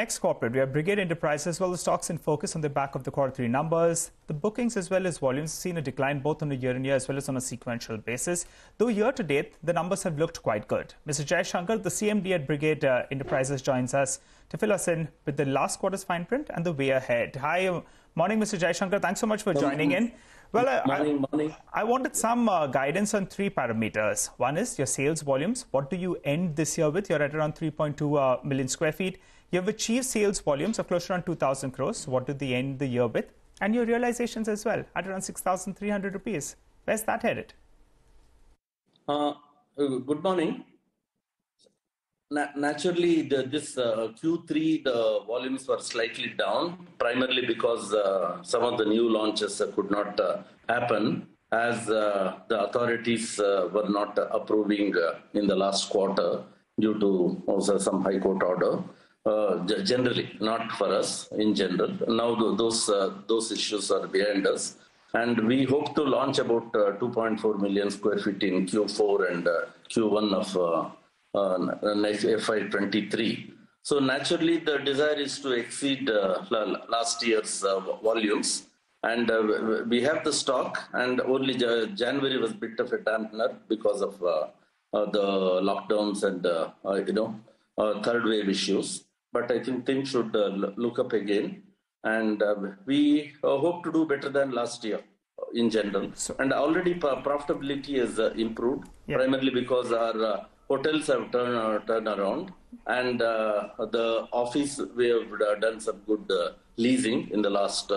Next corporate, we have Brigade Enterprises. as Well, the stocks in focus on the back of the quarter three numbers. The bookings as well as volumes seen a decline both on a year on year as well as on a sequential basis. Though year to date, the numbers have looked quite good. Mr. Jaishankar, the CMD at Brigade uh, Enterprises, joins us to fill us in with the last quarter's fine print and the way ahead. Hi, uh, morning, Mr. Jaishankar. Thanks so much for joining in. Well, uh, morning, I, morning. I wanted some uh, guidance on three parameters. One is your sales volumes. What do you end this year with? You're at around 3.2 uh, million square feet. You have achieved sales volumes of close to around 2,000 crores. What did they end the year with? And your realizations as well at around 6,300 rupees. Where's that headed? Uh, good morning. Na- naturally, the, this uh, Q3, the volumes were slightly down, primarily because uh, some of the new launches uh, could not uh, happen as uh, the authorities were not approving in the last quarter due to also some High Court order uh, generally, not for us in general. Now those uh, those issues are behind us, and we hope to launch about uh, 2.4 million square feet in Q4 and uh, Q1 of uh, uh, next FY23. So naturally, the desire is to exceed last year's volumes, and we have the stock. And only January was a bit of a dampener because of the lockdowns and you know third wave issues but I think things should uh, look up again. And uh, we uh, hope to do better than last year uh, in general. So, and already profitability has uh, improved, yeah. primarily because our uh, hotels have turned, turned around. And the office, we have done some good leasing in the last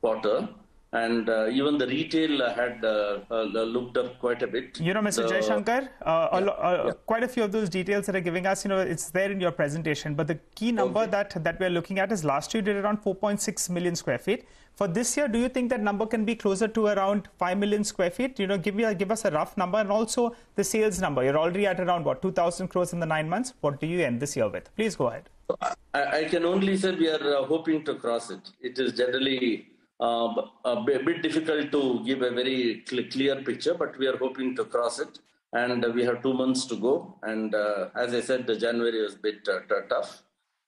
quarter and uh, even the retail had uh, uh, looked up quite a bit. You know, Mr. The, Shankar, uh, yeah, a, yeah. quite a few of those details that are giving us, you know, it's there in your presentation. But the key number okay. that that we're looking at is last year you did around 4.6 million square feet. For this year, do you think that number can be closer to around 5 million square feet? You know, give me give us a rough number, and also the sales number. You're already at around what 2,000 crores in the nine months. What do you end this year with? Please go ahead. I, I can only say we are uh, hoping to cross it. It is generally uh, a bit difficult to give a very clear picture, but we are hoping to cross it. And we have two months to go. And uh, as I said, the January was a bit uh, tough.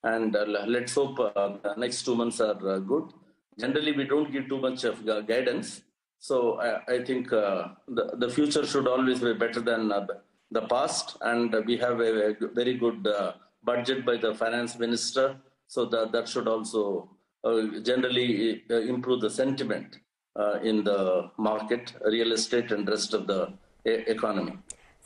And let's hope the next two months are good. Generally, we don't give too much of guidance. So I, think the, the future should always be better than the past. And we have a, very good budget by the finance minister. So that, that should also uh, generally uh, improve the sentiment uh, in the market, real estate, and rest of the economy.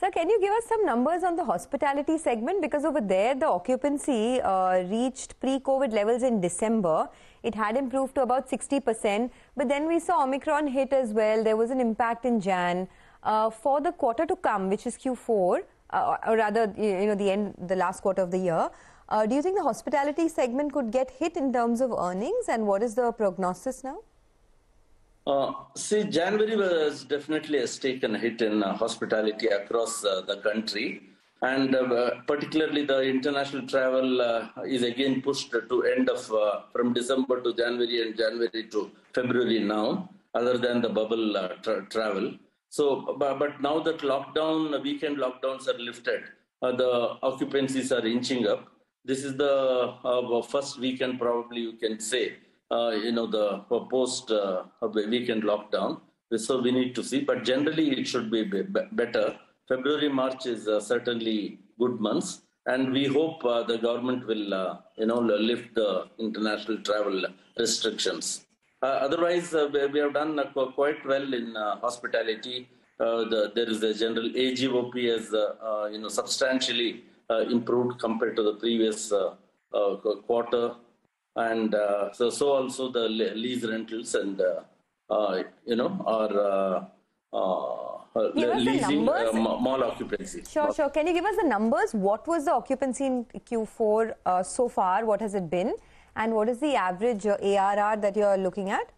Sir, can you give us some numbers on the hospitality segment? Because over there, the occupancy uh, reached pre-COVID levels in December. It had improved to about 60%. But then we saw Omicron hit as well. There was an impact in Jan. Uh, for the quarter to come, which is Q4, uh, or rather, you know, the end, the last quarter of the year, uh, do you think the hospitality segment could get hit in terms of earnings and what is the prognosis now? Uh, see, January was definitely a taken a hit in uh, hospitality across uh, the country. And uh, particularly the international travel uh, is again pushed to end of from December to January and January to February now, other than the bubble tra travel. So, but, now that lockdown, weekend lockdowns are lifted, the occupancies are inching up this is the uh, first weekend, probably you can say, uh, you know, the post uh, weekend lockdown. So we need to see, but generally it should be better. February, March is uh, certainly good months, and we hope uh, the government will, uh, you know, lift the international travel restrictions. otherwise, we have done quite well in hospitality. The, there is a general AGOP as you know substantially uh, improved compared to the previous uh, uh, quarter. And so, so also the lease rentals and, you know, are uh, leasing uh, mall occupancy. Sure, sure. Can you give us the numbers? What was the occupancy in Q4 uh, so far? What has it been? And what is the average ARR that you're looking at?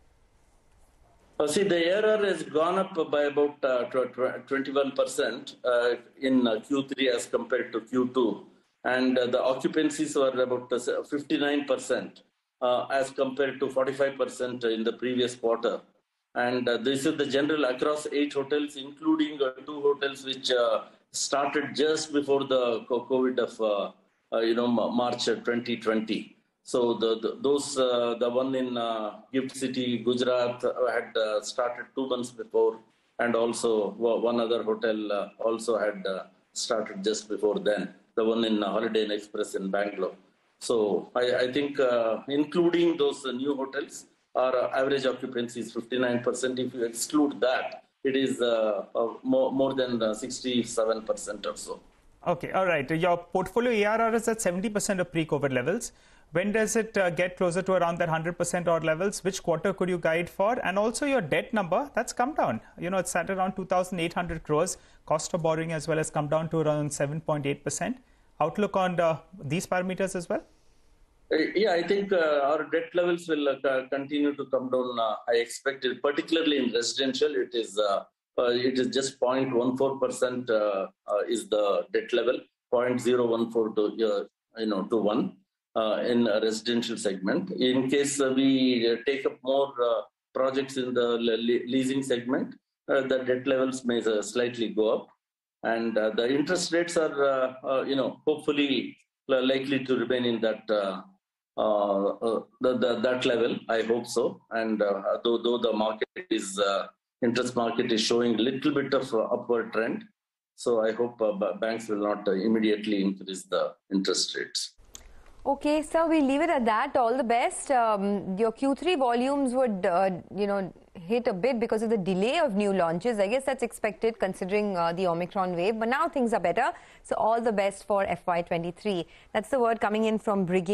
Uh, see, the ARR has gone up by about uh, 21% uh, in uh, Q3 as compared to Q2. And uh, the occupancies were about 59% uh, as compared to 45% in the previous quarter. And this is the general across eight hotels, including two hotels which started just before the COVID of, you know, March 2020. So the, the those uh, the one in uh, Gift City, Gujarat had uh, started two months before, and also one other hotel uh, also had uh, started just before then. The one in Holiday Inn Express in Bangalore. So I, I think including those new hotels, our average occupancy is 59%. If you exclude that, it is more, more than 67% or so. Okay, all right. Your portfolio ARR is at 70% of pre-COVID levels. When does it uh, get closer to around that 100% odd levels? Which quarter could you guide for? And also your debt number, that's come down. You know, it's at around 2,800 crores. Cost of borrowing as well has come down to around 7.8%. Outlook on uh, these parameters as well? Uh, yeah, I think uh, our debt levels will uh, continue to come down. Uh, I expect it, particularly in residential, it is Uh, it is just 0.14% uh, uh, is the debt level, 0.014 to uh, you know to one uh, in a residential segment. In case we take up more projects in the leasing segment, the debt levels may slightly go up, and the interest rates are you know hopefully likely to remain in that uh, uh, the, the, that level. I hope so. And uh, though, though the market is interest market is showing a little bit of upward trend. So I hope uh, banks will not uh, immediately increase the interest rates. Okay, so we leave it at that. All the best. Um, your Q3 volumes would, uh, you know, hit a bit because of the delay of new launches. I guess that's expected considering uh, the Omicron wave. But now things are better. So all the best for FY23. That's the word coming in from Brigade.